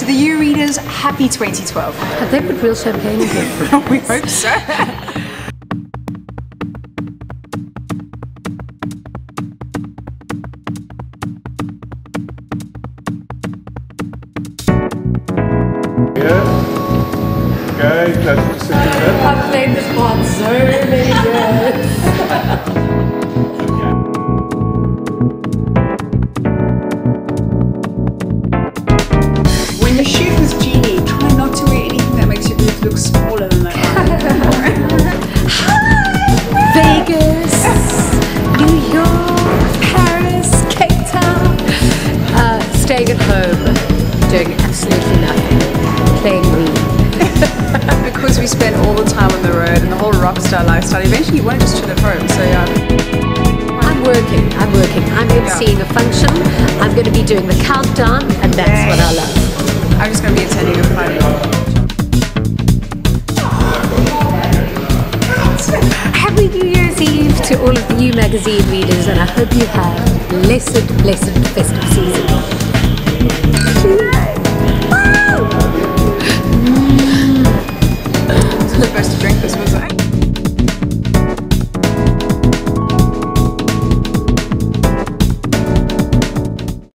to the YOU readers, happy 2012. Have they put real champagne in here? we hope so. Yeah. Okay, pleasure to see you. I've played this part so many that makes your boobs look smaller than they are. Vegas, New York, Paris, Cape Town. Uh, staying at home, doing absolutely nothing, playing Wii. because we spend all the time on the road and the whole rock star lifestyle, eventually you want to just chill at home. So yeah. I'm working, I'm working. I'm emceeing a function. I'm going to be doing the countdown, and that's what I love. I'm just going to be attending Happy New Year's Eve to all of the you magazine readers and I hope you have a blessed, blessed festive season. This is the best drink this was